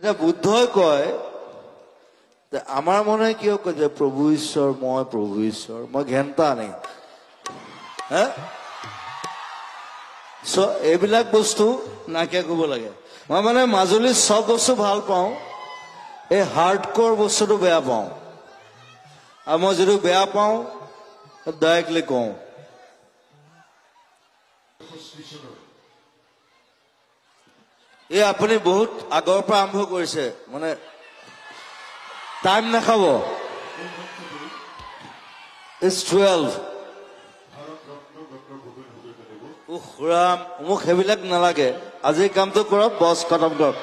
এতিয়া বুদ্ধই কয় যে আমাৰ মনে কিয় কয় যে প্ৰভু ঈশ্বৰ মই প্ৰভু ঈশ্বৰ মই ঘেণ্টা নেই হে? চ' এইবিলাক বস্তু নাইকিয়া কৰিব লাগে। মই মানে মাজুলীত চব বস্তু ভাল পাওঁ এই হাৰ্ড কৰ বস্তুটো বেয়া পাওঁ। আৰু মই যিটো বেয়া পাওঁ ডাইৰেক্টলি কওঁ। এই আপুনি বহুত আগৰ পৰা আৰম্ভ কৰিছে মানে টাইম নাখাব। ইটছ টুৱেলভ মোক সেইবিলাক নালাগে। আজি কামটো কৰক বছ খতম কৰক।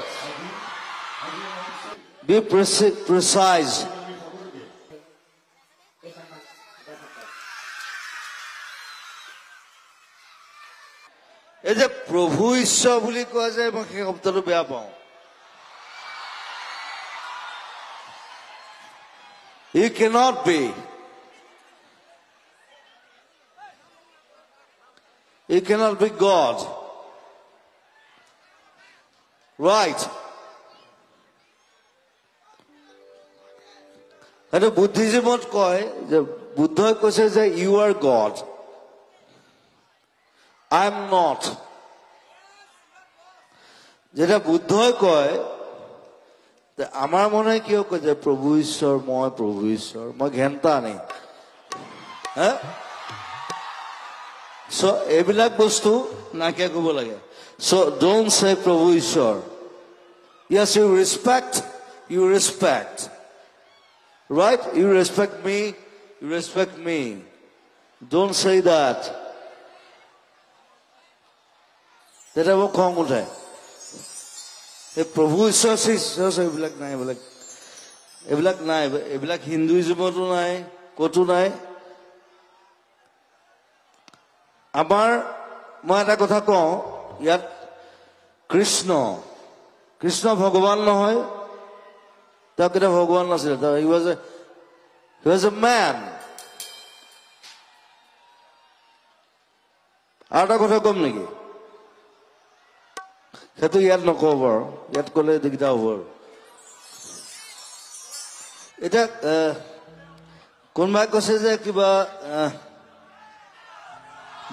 বি প্ৰিচাইজ এই যে প্ৰভু ঈশ্বৰ বুলি কয় যে মই সেই শব্দটো বেয়া পাওঁ। He cannot be he cannot be God right সেইটো বুদ্ধিজিমত কয় যে বুদ্ধই কৈছে যে you are God I am not যেতিয়া বুদ্ধই কয় যে আমাৰ মনে কিয় কয় যে প্ৰভু ঈশ্বৰ মই প্ৰভু ঈশ্বৰ মই ঘেণ্টা নেই হে চ' এইবিলাক বস্তু নাইকিয়া কৰিব লাগে চ' ডোণ্ট চে প্ৰভু ঈশ্বৰ yes you respect you respect right you respect me you respect me don't চে দেট তেতিয়া মোক খং উঠে। এই প্ৰভু ঈশ্বৰ শ্ৰী ঈশ্বৰ এইবিলাক নাই এইবিলাক এইবিলাক নাই এইবিলাক হিন্দুইজমতো নাই ক'তো নাই। আমাৰ মই এটা কথা কওঁ ইয়াত কৃষ্ণ কৃষ্ণ ভগৱান নহয়। তেওঁ কেতিয়া ভগৱান নাছিলে তেওঁ he was a he was a man আৰু এটা কথা ক'ম নেকি? সেইটো ইয়াত নকওঁ বাৰু ইয়াত ক'লে দিগদাৰ হ'ব আৰু এতিয়া কোনোবাই কৈছে যে কিবা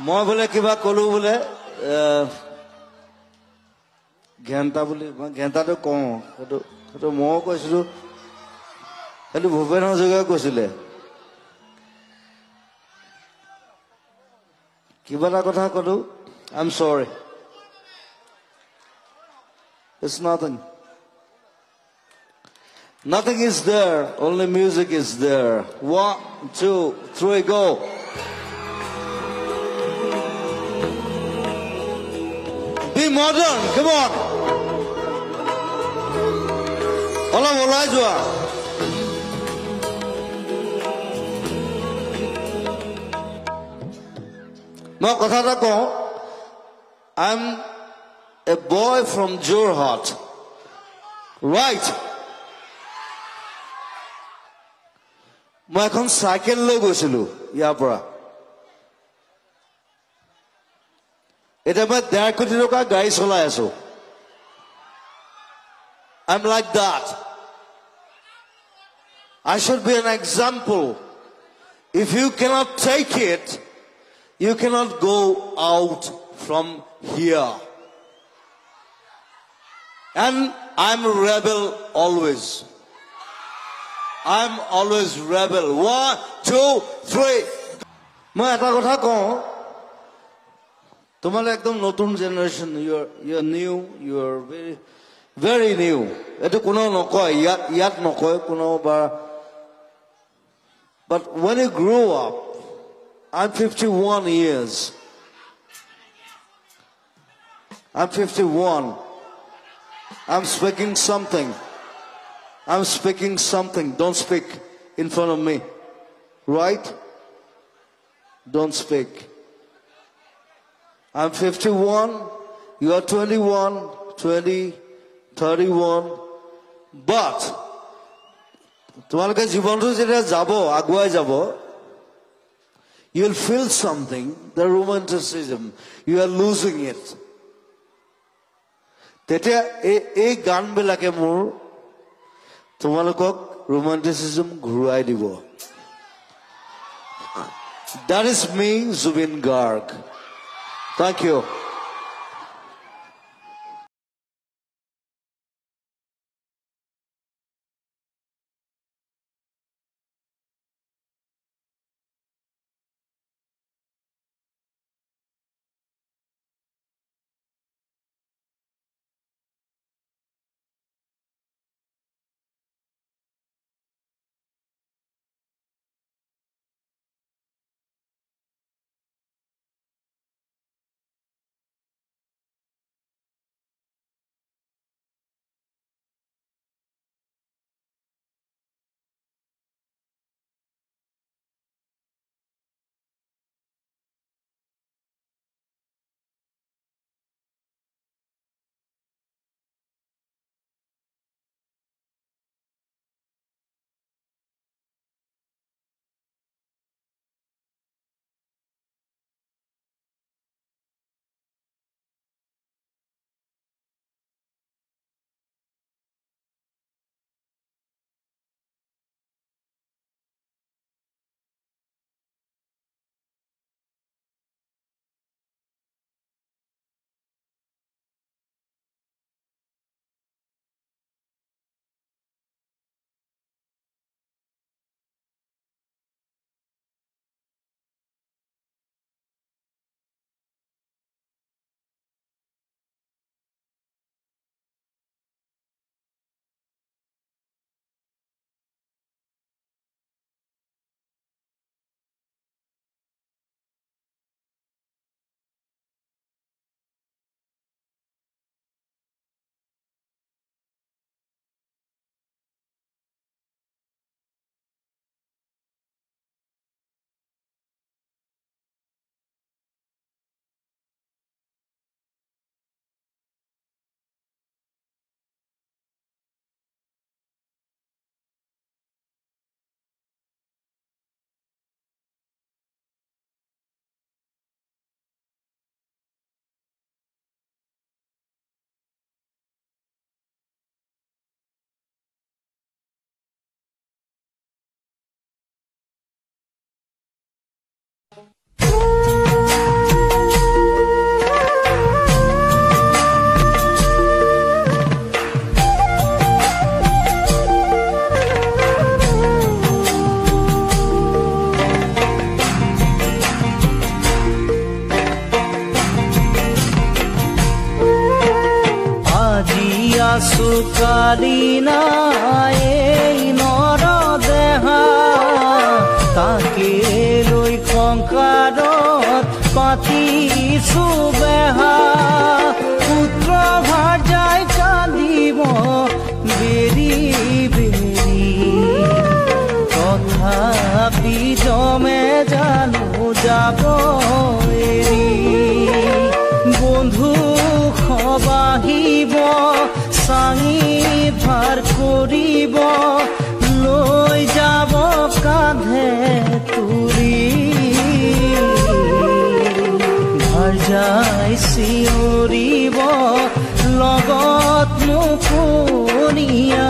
মই বোলে কিবা ক'লো বোলে ঘেণ্টা বুলি মই ঘেণ্টাটো কওঁ সেইটো সেইটো ময়ো কৈছিলো সেইটো ভূপেন হাজৰিকাই কৈছিলে কিবা এটা কথা ক'লো আই এম চৰি It's nothing. Nothing is there, only music is there. One, two, three, go. Be modern, come on. অলপ ওলাই যোৱা মই কথা এটা কওঁ I am a boy from Jorhat. Right. মই এখন চাইকেল লৈ গৈছিলো ইয়াৰ পৰা এতিয়া মই ডেৰ কোটি টকা গাড়ী চলাই আছো I am like দাট I should be an example. If you cannot take it, you cannot go out from here. And I'm a rebel always. I'm always rebel. One, two, three. মই এটা কথা কওঁ তোমালোক একদম নতুন জেনেৰেশ্যন ইউৰ ইউৰ new ইউৰ ভেৰি ভেৰি নিউ এইটো কোনেও নকয় ইয়াত ইয়াত নকয় কোনেও বা but when you grow' up I am fifty one years I am fifty one I'm speaking something. I'm speaking something. Don't speak in front of me. Right? Don't speak. I'm 51. You are 21, 20, 31. But, তোমালোকে জীৱনটো যেতিয়া যাব আগুৱাই যাব you will feel something, the romanticism. You are losing it. তেতিয়া এই এই গানবিলাকে মোৰ তোমালোকক ৰোমান্টিচিজম ঘূৰাই দিব। That is me Zubeen Garg thank you কালি নাই এই নৰ দেহা তাকে লৈ সংসাৰত পাতিছো বেহা পুত্ৰ ভাৰ্যাই কান্দিব বেৰি বেৰি তথাপি জমে জানো যাব ফোনিয়া